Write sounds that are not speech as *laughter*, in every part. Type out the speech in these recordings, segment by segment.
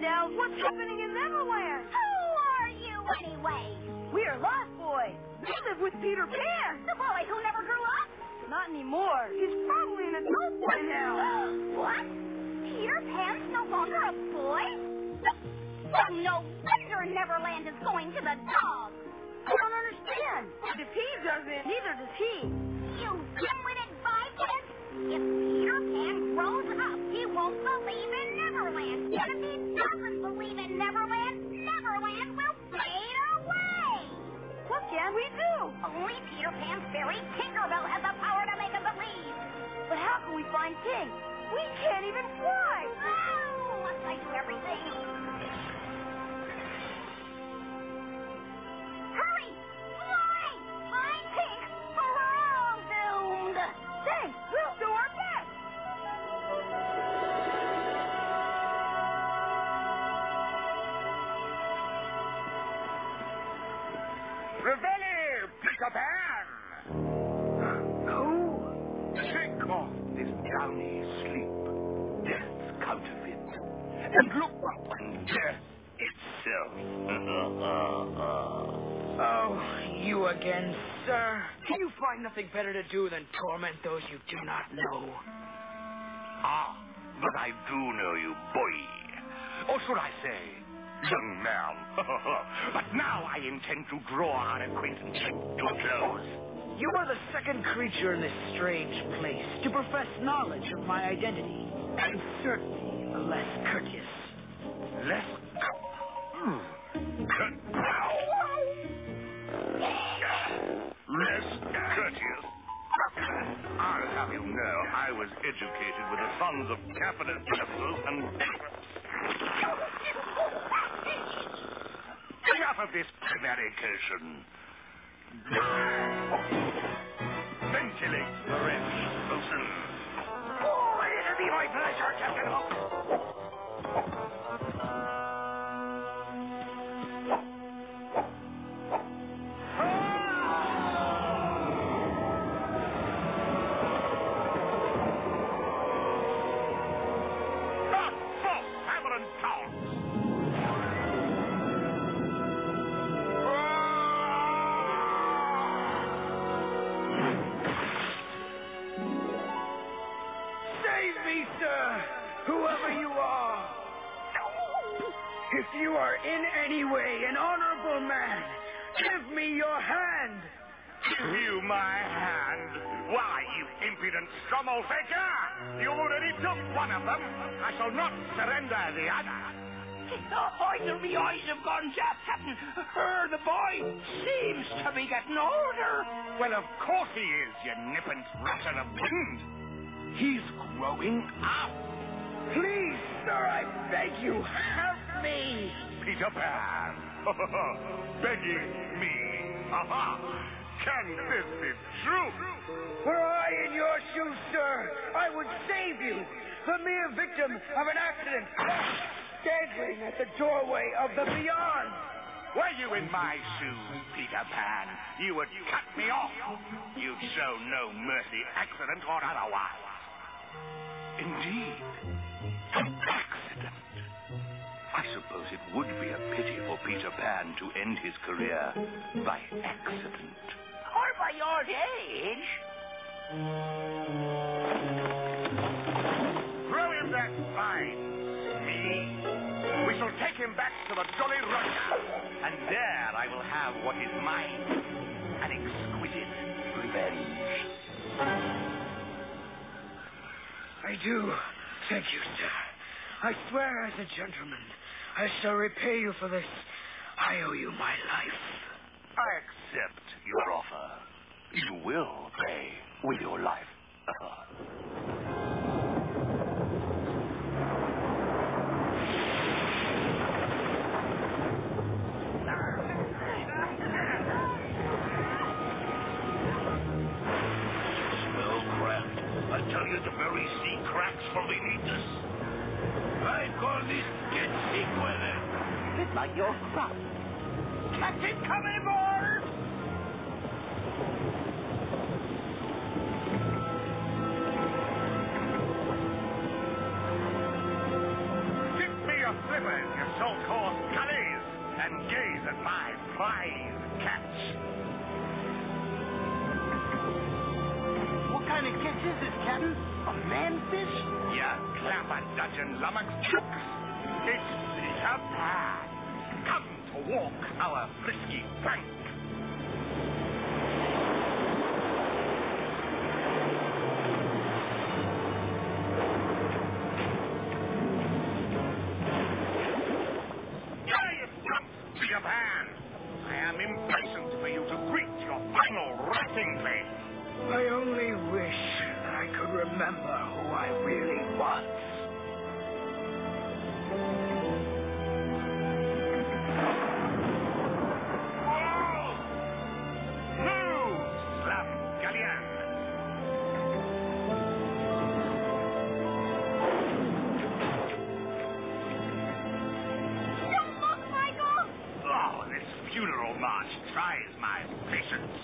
Lindell. What's happening in Neverland? Who are you anyway? We're Lost Boys. We live with Peter Pan. The boy who never grew up? Not anymore. He's probably an adult by now. what? Peter Pan's no longer a boy? Oh, no wonder Neverland is going to the dogs. I don't understand. If he doesn't, neither does he. You dim-witted! If Peter Pan grows up, he won't believe in Neverland. And if he doesn't believe in Neverland, Neverland will fade away. What can we do? Only Peter Pan's fairy Tinkerbell has the power to make him believe. But how can we find Tink? We can't even fly. Oh, I do everything? Drowny sleep, death's counterfeit, and look up on death itself. *laughs* Oh, you again, sir. Can you find nothing better to do than torment those you do not know? ah, but I do know you, boy. Or should I say, young man. *laughs* but now I intend to draw our acquaintance to a close. You are the second creature in this strange place to profess knowledge of my identity, and certainly less courteous. Less. Hmm. Less courteous. I'll have you know I was educated with the sons of capitalist ministers and Enough of this prevarication. If you are in any way an honorable man, give me your hand. Give you my hand. Why, you impudent strommel faker! You already took one of them. I shall not surrender the other. Either the eyes have gone Jack, Captain, Her, the boy seems to be getting older. Well, of course he is, you nippant ratter of wind. He's growing up. Please, sir, I beg you, help me. Peter Pan. *laughs* Begging me. Aha. Can this be true? Were I in your shoes, sir, I would save you, the mere victim of an accident, dangling at the doorway of the beyond. Were you in my shoes, Peter Pan, you would cut me off. You'd show no mercy, accident or otherwise. Indeed. I suppose it would be a pity for Peter Pan to end his career by accident. Or by your age. Throw him that vine. Me? We shall take him back to the Jolly Roger. And there I will have what is mine. An exquisite revenge. I do. Thank you, sir. I swear as a gentleman, I shall repay you for this. I owe you my life. I accept your offer. You will pay with your life. Spellcraft. I tell you, the very sea cracks from beneath us. I call this get weather. It's like your crop. Captain, come aboard! Give me a flipper open your so-called gullies and gaze at my prize catch. Kind of catch is this, Captain? A manfish? You clapper-dudgeon lummox-jukes. It's Peter Pan. Come to walk our frisky plank. Giant jumps, Peter Pan. I am impatient for you to greet your final resting place. I only wish that I could remember who I really was. Move, Slumgullion. Don't look, Michael! Oh, this funeral march tries my patience.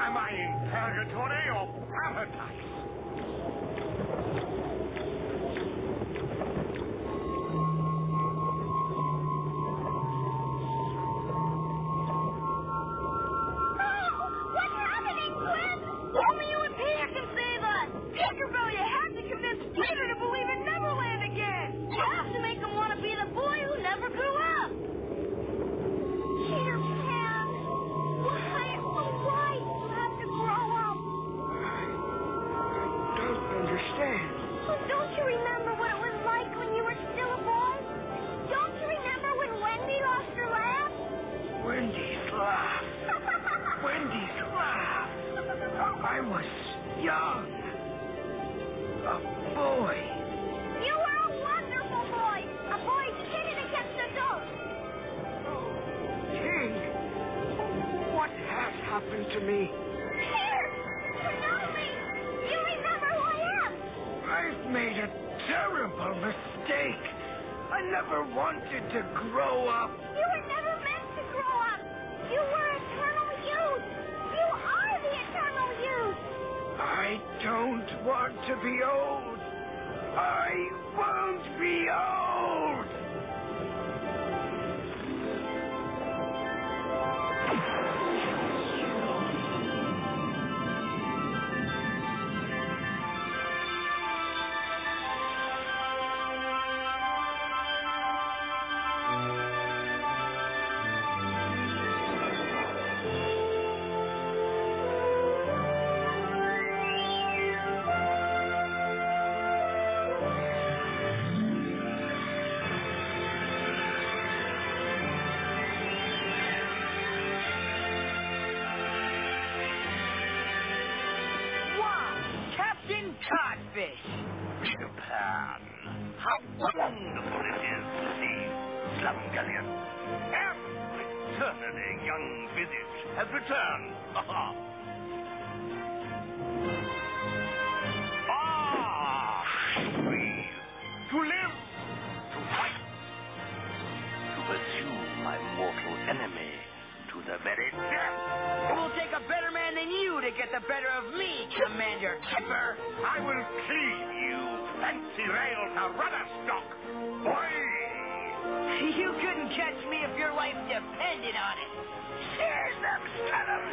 Am I in purgatory or paradise? Convince to believe in Neverland again. You have to make him want to be the boy who never grew up. Peter Pan, why, oh, why do you have to grow up? I Don't understand. Well, don't you remember what it was like when you were still a boy? Don't you remember when Wendy lost her laugh? Wendy's laugh. *laughs* Wendy's laugh. I was young. A boy. You were a wonderful boy. A boy pitted against the ghost. Tink, what has happened to me? Peter, you know me. You remember who I am. I've made a terrible mistake. I never wanted to grow up. You were never meant to grow up. You were I don't want to be old. I won't be old. Codfish! Peter Pan. How wonderful it is to see Slumgullion. Every returning young visage has returned. ah, to breathe, to live, to fight, to pursue my mortal enemy to the very death. Will take a better man than you to get the better of me, Commander Kipper. I will clean you, fancy rail to rudder stock. Boy! *laughs* You couldn't catch me if your life depended on it. Here's them son of